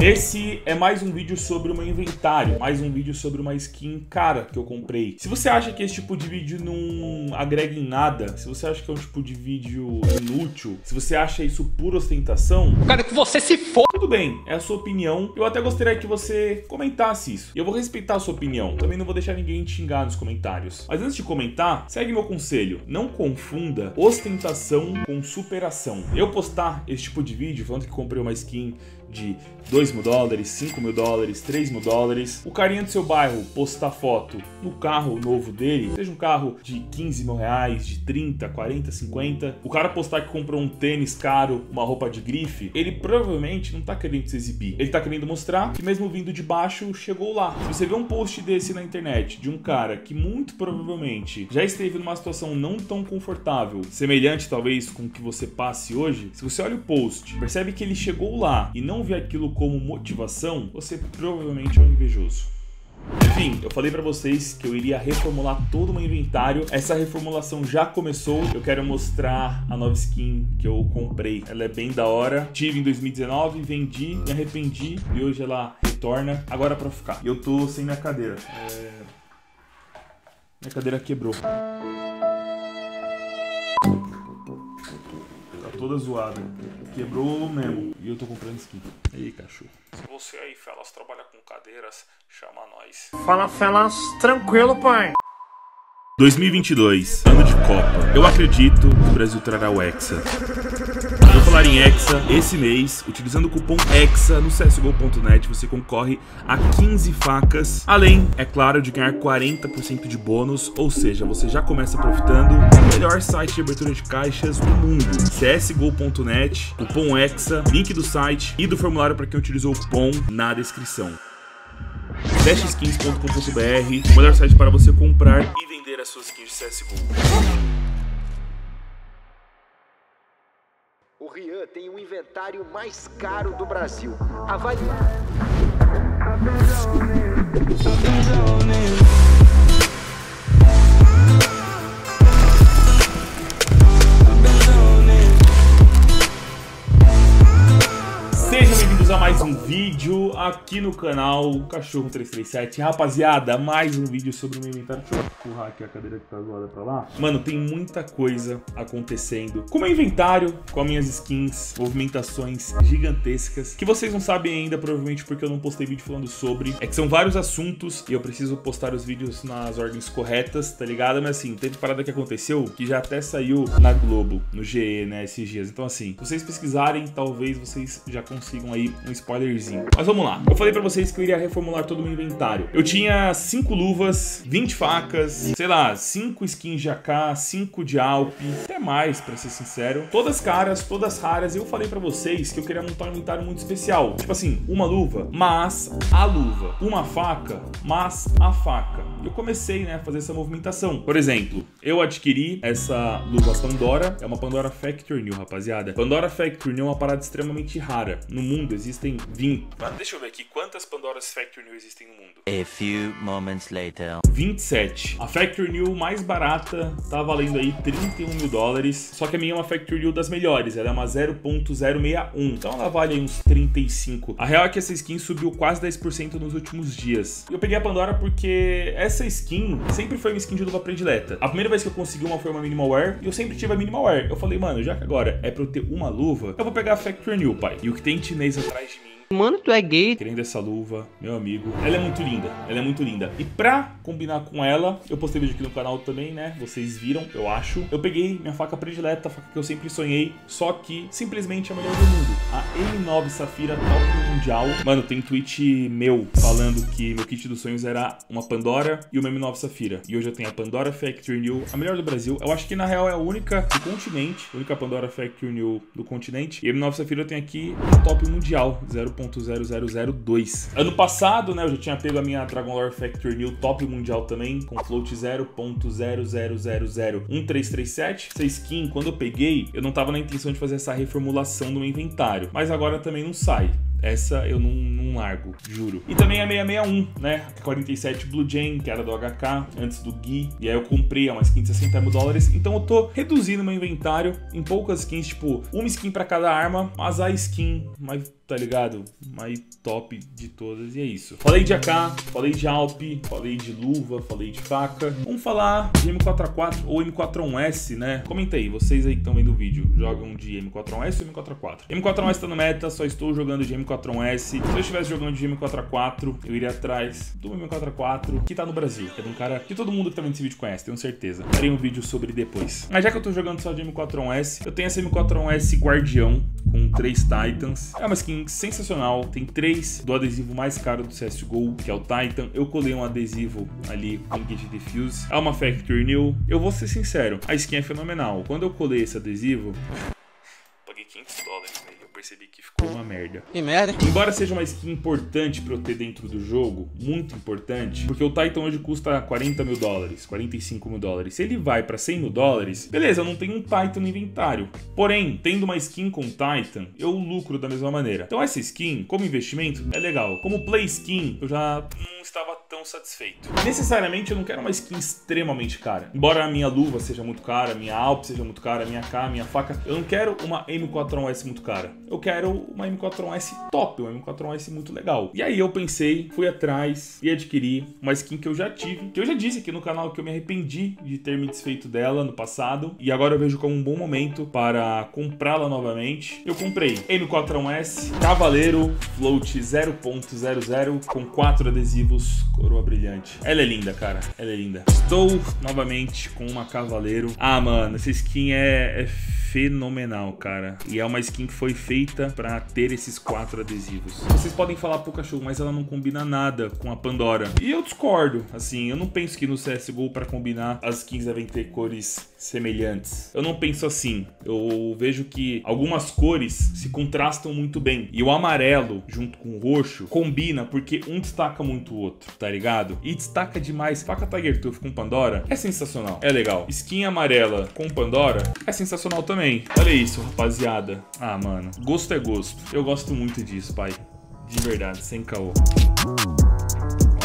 Esse é mais um vídeo sobre o meu inventário, mais um vídeo sobre uma skin cara que eu comprei. Se você acha que esse tipo de vídeo não agrega em nada, se você acha que é um tipo de vídeo inútil, se você acha isso pura ostentação, eu quero que você se for. Tudo bem, é a sua opinião. Eu até gostaria que você comentasse isso. Eu vou respeitar a sua opinião. Também não vou deixar ninguém te xingar nos comentários. Mas antes de comentar, segue meu conselho. Não confunda ostentação com superação. Eu postar esse tipo de vídeo falando que comprei uma skin de 2 mil dólares, 5 mil dólares, 3 mil dólares. O carinha do seu bairro postar foto no carro novo dele, seja um carro de 15 mil reais, de 30, 40, 50. O cara postar que comprou um tênis caro, uma roupa de grife, ele provavelmente não tá querendo se exibir. Ele tá querendo mostrar que mesmo vindo de baixo, chegou lá. Se você vê um post desse na internet de um cara que muito provavelmente já esteve numa situação não tão confortável, semelhante talvez com o que você passe hoje, se você olha o post, percebe que ele chegou lá e não vê aquilo como motivação, você provavelmente é um invejoso. Enfim, eu falei para vocês que eu iria reformular todo o meu inventário. Essa reformulação já começou. Eu quero mostrar a nova skin que eu comprei. Ela é bem da hora. Tive em 2019, vendi, me arrependi e hoje ela retorna agora para ficar. Eu tô sem minha cadeira. É... Minha cadeira quebrou. Toda zoada. Quebrou mesmo. E eu tô comprando skin. Aí, cachorro. Se você aí, Felas, trabalha com cadeiras, chama nós. Fala, Felas. Tranquilo, pai. 2022, ano de Copa. Eu acredito que o Brasil trará o Hexa. Falar em Hexa, esse mês, utilizando o cupom HEXA no csgo.net, você concorre a 15 facas, além, é claro, de ganhar 40% de bônus, ou seja, você já começa profitando o melhor site de abertura de caixas do mundo. csgo.net, cupom HEXA, link do site e do formulário para quem utilizou o cupom na descrição. dashskins.com.br, o melhor site para você comprar e vender as suas skins de CSGO. Rian tem o inventário mais caro do Brasil. Avalie. Vídeo aqui no canal Cachorro 337. Rapaziada, mais um vídeo sobre o meu inventário. Deixa eu empurrar aqui a cadeira que tá zoada pra lá. Mano, tem muita coisa acontecendo com o meu inventário, com as minhas skins, movimentações gigantescas, que vocês não sabem ainda, provavelmente porque eu não postei vídeo falando sobre. É que são vários assuntos e eu preciso postar os vídeos nas ordens corretas, tá ligado? Mas assim, teve parada que aconteceu que já até saiu na Globo, no GE, né, esses dias. Então assim, se vocês pesquisarem, talvez vocês já consigam aí um Mas vamos lá. Eu falei pra vocês que eu iria reformular todo o meu inventário. Eu tinha 5 luvas, 20 facas, sei lá, 5 skins de AK, 5 de Alp, até mais, pra ser sincero. Todas caras, todas raras. E eu falei pra vocês que eu queria montar um inventário muito especial. Tipo assim, uma luva, mas a luva. Uma faca, mas a faca. Eu comecei, né, a fazer essa movimentação. Por exemplo, eu adquiri essa luva Pandora. É uma Pandora Factory New, rapaziada. Pandora Factory New é uma parada extremamente rara. No mundo existem 20. Deixa eu ver aqui quantas Pandoras Factory New existem no mundo. A few moments later. 27. A Factory New mais barata tá valendo aí 31 mil dólares. Só que a minha é uma Factory New das melhores. Ela é uma 0.061. Então ela vale aí uns 35. A real é que essa skin subiu quase 10% nos últimos dias. Eu peguei a Pandora porque essa skin sempre foi minha skin de luva predileta. A primeira vez que eu consegui uma foi uma Minimal Wear e eu sempre tive a Minimal Wear. Eu falei, mano, já que agora é pra eu ter uma luva, eu vou pegar a Factory New, pai. E o que tem chinês atrás de mim Mano, tu é gay. Querendo essa luva, meu amigo. Ela é muito linda, ela é muito linda. E pra combinar com ela, eu postei vídeo aqui no canal também, né? Vocês viram, eu acho. Eu peguei minha faca predileta, a faca que eu sempre sonhei, só que simplesmente a melhor do mundo. A M9 Safira Top Mundial. Mano, tem tweet meu falando que meu kit dos sonhos era uma Pandora e uma M9 Safira. E hoje eu tenho a Pandora Factory New, a melhor do Brasil. Eu acho que na real é a única do continente, a única Pandora Factory New do continente. E a M9 Safira eu tenho aqui top mundial, 0. 0.0002. Ano passado, né, eu já tinha pego a minha Dragon Lore Factory New top mundial também, com float 0.00001337. Essa skin, quando eu peguei, eu não tava na intenção de fazer essa reformulação no meu inventário, mas agora também não sai. Essa eu não, não, largo, juro. E também a 661, né? A 47 Blue Jane, que era do HK, antes do Gui. E aí eu comprei uma skin de 60 mil dólares. Então eu tô reduzindo meu inventário em poucas skins, tipo, uma skin para cada arma, mas a skin mais tá ligado? Mais top de todas. E é isso. Falei de AK, falei de Alp, falei de luva, falei de faca. Vamos falar de M4A4 ou M4A1S, né? Comenta aí, vocês aí que estão vendo o vídeo, jogam de M4A1S ou M4A4? M4A1S tá no meta, só estou jogando de M4A1S. Se eu estivesse jogando de M4A4, eu iria atrás do M4A4, que tá no Brasil, que é de um cara que todo mundo que tá vendo esse vídeo conhece, tenho certeza. Farei um vídeo sobre depois. Mas já que eu tô jogando só de M4A1S, eu tenho essa M4A1S Guardião com três Titans. É uma skin sensacional, tem três do adesivo mais caro do CSGO, que é o Titan. Eu colei um adesivo ali com Gate Diffuse. É uma Factory New. Eu vou ser sincero, a skin é fenomenal. Quando eu colei esse adesivo, paguei 500 dólares nele. Eu percebi que ficou uma merda. Que merda. Embora seja uma skin importante pra eu ter dentro do jogo, muito importante, porque o Titan hoje custa 40 mil dólares, 45 mil dólares. Se ele vai pra 100 mil dólares, beleza, eu não tenho um Titan no inventário. Porém, tendo uma skin com Titan, eu lucro da mesma maneira. Então essa skin, como investimento, é legal. Como play skin, eu já não estava tão satisfeito. Necessariamente eu não quero uma skin extremamente cara. Embora a minha luva seja muito cara, a minha Alp seja muito cara, a minha K, a minha faca, eu não quero uma M4A1S muito cara. Eu quero uma M4A1S top, uma M4A1S muito legal. E aí eu pensei, fui atrás e adquiri uma skin que eu já tive, que eu já disse aqui no canal que eu me arrependi de ter me desfeito dela no passado e agora eu vejo como um bom momento para comprá-la novamente. Eu comprei M4A1S Cavaleiro Float 0.00 com quatro adesivos coroa brilhante. Ela é linda, cara. Ela é linda. Estou novamente com uma Cavaleiro. Ah, mano, essa skin é, é fenomenal, cara. E é uma skin que foi feita para ter esses quatro adesivos. Vocês podem falar, pô, cachorro, mas ela não combina nada com a Pandora. E eu discordo. Assim, eu não penso que no CSGO para combinar as skins devem ter cores semelhantes. Eu não penso assim. Eu vejo que algumas cores se contrastam muito bem. E o amarelo, junto com o roxo, combina porque um destaca muito o outro, tá ligado? E destaca demais. Faca Tiger Tooth com Pandora é sensacional. É legal. Skin amarela com Pandora é sensacional também. Olha isso, rapaziada. Ah, mano. Gosto é gosto. Eu gosto muito disso, pai. De verdade, sem caô.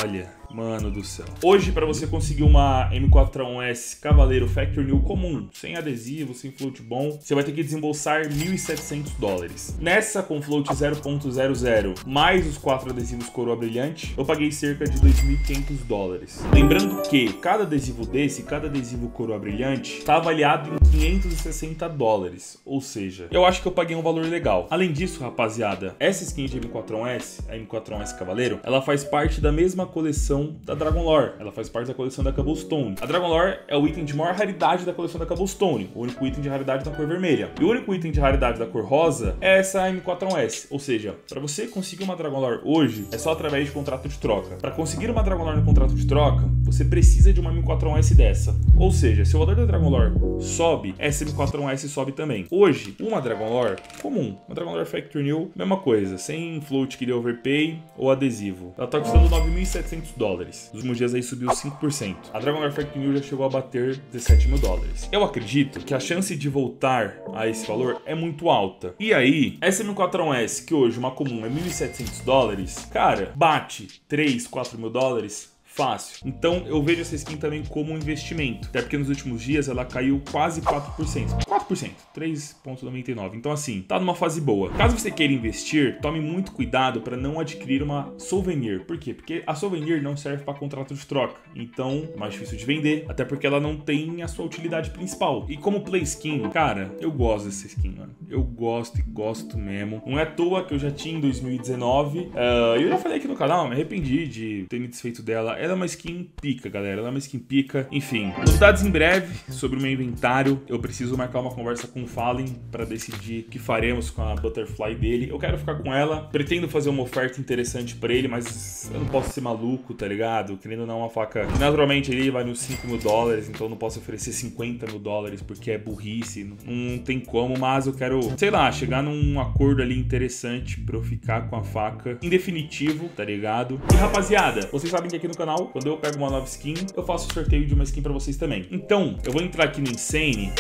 Olha. Mano do céu. Hoje, para você conseguir uma M4A1S Cavaleiro Factory New comum, sem adesivo, sem float bom, você vai ter que desembolsar 1.700 dólares. Nessa com float 0.00, mais os quatro adesivos coroa brilhante, eu paguei cerca de 2.500 dólares. Lembrando que cada adesivo desse, cada adesivo coroa brilhante, está avaliado em 560 dólares. Ou seja, eu acho que eu paguei um valor legal. Além disso, rapaziada, essa skin de M4A1S, a M4A1S Cavaleiro, ela faz parte da mesma coleção da Dragon Lore. Ela faz parte da coleção da Cobblestone. A Dragon Lore é o item de maior raridade da coleção da Cobblestone, o único item de raridade da cor vermelha. E o único item de raridade da cor rosa é essa M4A1S. Ou seja, para você conseguir uma Dragon Lore hoje, é só através de contrato de troca. Para conseguir uma Dragon Lore no contrato de troca, você precisa de uma M4A1S dessa. Ou seja, se o valor da Dragon Lore sobe, essa M4A1S sobe também. Hoje, uma Dragon Lore comum, uma Dragon Lore Factory New, mesma coisa, sem float que deu overpay ou adesivo. Ela tá custando 9.700 dólares. Nos últimos dias aí subiu 5%. A Dragon Lore Factory New já chegou a bater 17 mil dólares. Eu acredito que a chance de voltar a esse valor é muito alta. E aí, essa M4A1S, que hoje uma comum é 1.700 dólares, cara, bate 3, 4 mil dólares fácil. Então eu vejo essa skin também como um investimento. Até porque nos últimos dias ela caiu quase 4%. 4%, 3,99%. Então assim, tá numa fase boa. Caso você queira investir, tome muito cuidado para não adquirir uma souvenir. Por quê? Porque a souvenir não serve para contrato de troca. Então, é mais difícil de vender, até porque ela não tem a sua utilidade principal. E como play skin, cara, eu gosto dessa skin, mano. Eu gosto e gosto mesmo. Não é à toa que eu já tinha em 2019. Uh, eu já falei aqui no canal, me arrependi de ter me desfeito dela. Ela é uma skin pica, galera. Ela é uma skin pica. Enfim, novidades em breve sobre o meu inventário. Eu preciso marcar uma conversa com o Fallen para decidir o que faremos com a Butterfly dele. Eu quero ficar com ela. Pretendo fazer uma oferta interessante para ele, mas eu não posso ser maluco, tá ligado? Querendo não, uma faca naturalmente ele vai nos 5 mil dólares, então eu não posso oferecer 50 mil dólares porque é burrice. Não, não tem como, mas eu quero, sei lá, chegar num acordo ali interessante para eu ficar com a faca em definitivo, tá ligado? E rapaziada, vocês sabem que aqui no canal, quando eu pego uma nova skin, eu faço sorteio de uma skin para vocês também. Então, eu vou entrar aqui no Insane.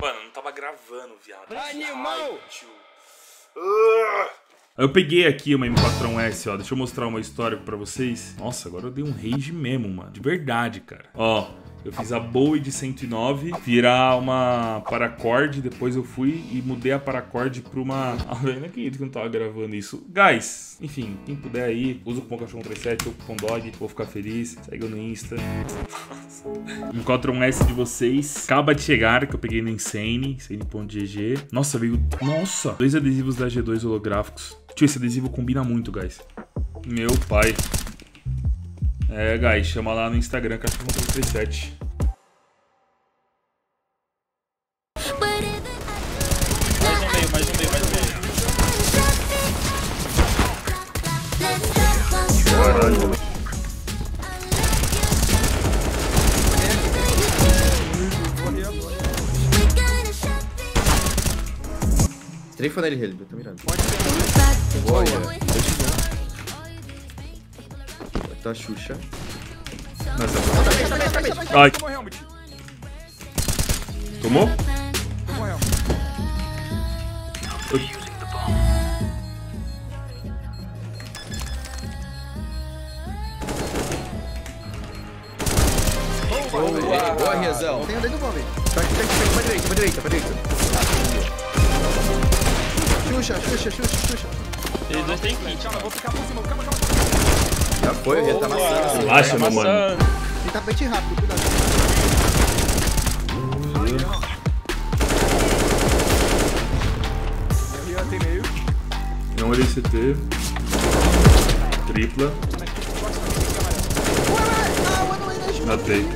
Mano, não tava gravando, viado. Animal! Eu peguei aqui uma M4A1S, ó. Deixa eu mostrar o meu histórico pra vocês. Nossa, agora eu dei um rage mesmo, mano. De verdade, cara. Ó, Eu fiz a Bowie de 109 virar uma paracord, depois eu fui e mudei a paracord pra uma... Ah, eu não acredito que eu não tava gravando isso. Guys, enfim, quem puder aí, usa o cupom cachorro37 ou o cupom dog, vou ficar feliz. Segue no Insta. Um S de vocês. Acaba de chegar, que eu peguei no Insane, insane.gg. Nossa, veio... Nossa! Dois adesivos da G2 holográficos. Tio, esse adesivo combina muito, guys. Meu pai. É, guys, chama lá no Instagram, cachorro37. Mais um meio, mais um meio, mais um meio. Strafe nele, ele, tô mirando. Boa. Tá Xuxa. Ai. Tomou? Boa, boa Riazão. Tem um dentro do bomb. Tá aqui, tá aqui, tá pra direita, pra direita, pra direita. Xuxa, Xuxa, Xuxa, Xuxa. Eles dois têm kit, mano. Já foi, ele tá amassando. Relaxa, meu mano. Amassando. Ele tá pente rápido, cuidado. Não olhei CT. Tripla. Matei.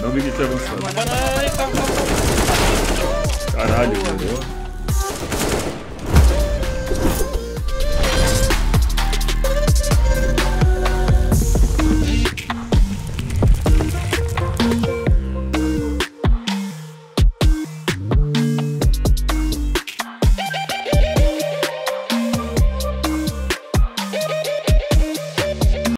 Não vi que tinha avançado. Tá. Caralho, velho.